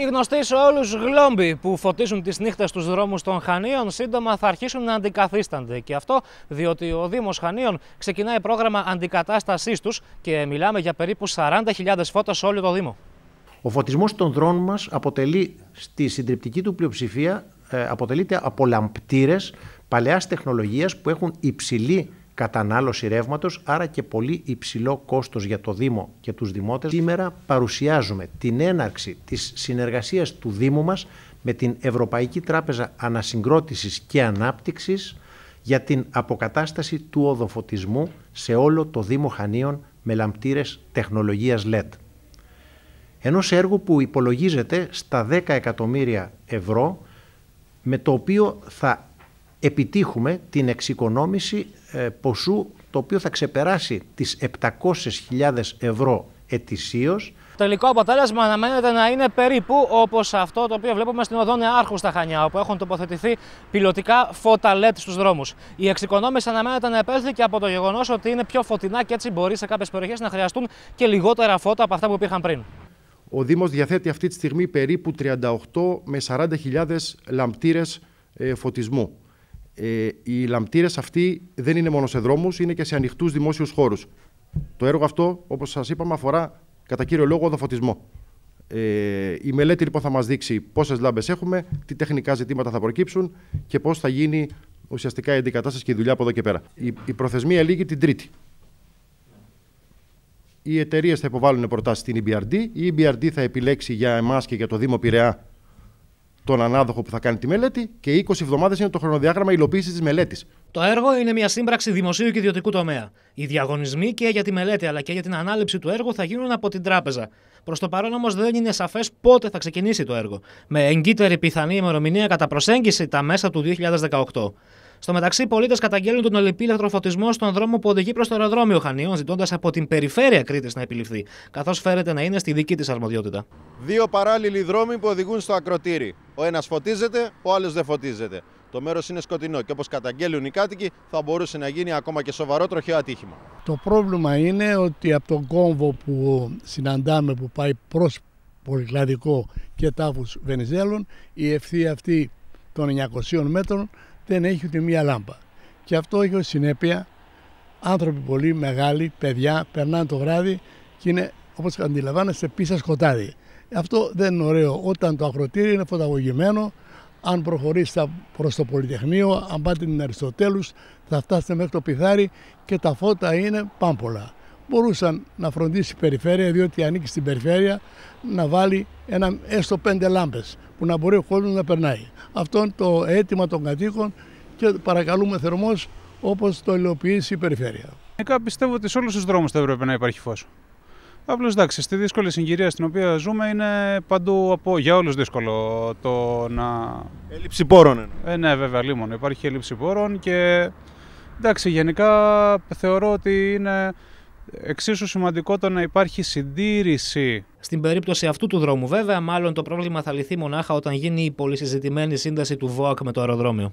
Οι γνωστοί σε όλους γλόμποι που φωτίζουν τις νύχτες στου δρόμους των Χανίων σύντομα θα αρχίσουν να αντικαθίστανται. Και αυτό διότι ο Δήμος Χανίων ξεκινάει πρόγραμμα αντικατάστασής τους και μιλάμε για περίπου 40.000 φώτα σε όλο το Δήμο. Ο φωτισμός των δρόμων μας αποτελεί στη συντριπτική του πλειοψηφία ε, αποτελείται από λαμπτήρες παλαιάς τεχνολογίας που έχουν υψηλή κατανάλωση ρεύματος, άρα και πολύ υψηλό κόστος για το Δήμο και τους Δημότες. Σήμερα παρουσιάζουμε την έναρξη της συνεργασίας του Δήμου μας με την Ευρωπαϊκή Τράπεζα Ανασυγκρότησης και Ανάπτυξης για την αποκατάσταση του οδοφωτισμού σε όλο το Δήμο Χανίων με λαμπτήρες τεχνολογίας LED. Ενός έργου που υπολογίζεται στα 10 εκατομμύρια ευρώ με το οποίο θα επιτύχουμε την εξοικονόμηση ε, ποσού το οποίο θα ξεπεράσει τις 700.000 ευρώ ετησίως. Τελικό αποτέλεσμα αναμένεται να είναι περίπου όπως αυτό το οποίο βλέπουμε στην οδό Νεάρχου στα Χανιά, όπου έχουν τοποθετηθεί πιλωτικά φώτα LED στους δρόμους. Η εξοικονόμηση αναμένεται να επέλθει και από το γεγονός ότι είναι πιο φωτεινά και έτσι μπορεί σε κάποιες περιοχές να χρειαστούν και λιγότερα φώτα από αυτά που υπήρχαν πριν. Ο Δήμος διαθέτει αυτή τη στιγμή περίπου 38 με 40.000 λαμπτήρες ε, φωτισμού ε, οι λαμπτήρες αυτοί δεν είναι μόνο σε δρόμους, είναι και σε ανοιχτούς δημόσιους χώρους. Το έργο αυτό, όπως σας είπαμε, αφορά κατά κύριο λόγο οδοφωτισμό. Ε, η μελέτη λοιπόν θα μας δείξει πόσες λάμπες έχουμε, τι τεχνικά ζητήματα θα προκύψουν και πώς θα γίνει ουσιαστικά η αντικατάσταση και η δουλειά από εδώ και πέρα. Η, η προθεσμία λήγει την Τρίτη. Οι εταιρείες θα υποβάλουν προτάσεις στην EBRD. Η EBRD θα επιλέξει για εμάς και για το Δήμο Πειραιά τον ανάδοχο που θα κάνει τη μελέτη και 20 εβδομάδες είναι το χρονοδιάγραμμα υλοποίησης της μελέτης. Το έργο είναι μια σύμπραξη δημοσίου και ιδιωτικού τομέα. Οι διαγωνισμοί και για τη μελέτη αλλά και για την ανάληψη του έργου θα γίνουν από την τράπεζα. Προς το παρόν όμως δεν είναι σαφές πότε θα ξεκινήσει το έργο. Με εγκύτερη πιθανή ημερομηνία κατά προσέγγιση τα μέσα του 2018. Στο μεταξύ, οι πολίτες καταγγέλνουν τον ολυπή ηλεκτροφωτισμό στον δρόμο που οδηγεί προς το αεροδρόμιο Χανίων, ζητώντας από την περιφέρεια Κρήτης να επιληφθεί, καθώς φέρεται να είναι στη δική της αρμοδιότητα. Δύο παράλληλοι δρόμοι που οδηγούν στο ακροτήρι. Ο ένας φωτίζεται, ο άλλος δεν φωτίζεται. Το μέρος είναι σκοτεινό και όπως καταγγέλνουν οι κάτοικοι, θα μπορούσε να γίνει ακόμα και σοβαρό τροχαίο ατύχημα. Το πρόβλημα είναι ότι από τον κόμβο που συναντάμε που πάει προς Πολυκλαδικό και τάφους Βενιζέλων, η ευθεία αυτή των 900 μέτρων δεν έχει ούτε μία λάμπα. Και αυτό έχει ως συνέπεια άνθρωποι πολύ μεγάλοι, παιδιά, περνάνε το βράδυ και είναι όπως αντιλαμβάνεστε πίσω σκοτάδι. Αυτό δεν είναι ωραίο όταν το ακροτήρι είναι φωταγωγημένο, αν προχωρήσετε προς το Πολυτεχνείο, αν πάτε την Αριστοτέλους, θα φτάσετε μέχρι το Πιθάρι και τα φώτα είναι πάμπολα. Μπορούσαν να φροντίσει η περιφέρεια, διότι ανήκει στην περιφέρεια, να βάλει ένα, έστω πέντε λάμπες, που να μπορεί ο κόσμος να περνάει. Αυτό είναι το αίτημα των κατοίκων και παρακαλούμε θερμός όπως το υλοποιήσει η περιφέρεια. Γενικά πιστεύω ότι σε όλους τους δρόμους θα έπρεπε να υπάρχει φως. Απλώς εντάξει, στη δύσκολη συγκυρία στην οποία ζούμε είναι παντού από, για όλους δύσκολο το να. Έλλειψη πόρων. Ε, ναι, βέβαια, λίμον. Υπάρχει έλλειψη πόρων και εντάξει, γενικά θεωρώ ότι είναι εξίσου σημαντικό το να υπάρχει συντήρηση. Στην περίπτωση αυτού του δρόμου, βέβαια, μάλλον το πρόβλημα θα λυθεί μονάχα όταν γίνει η πολυσυζητημένη σύνταση του ΒΟΑΚ με το αεροδρόμιο.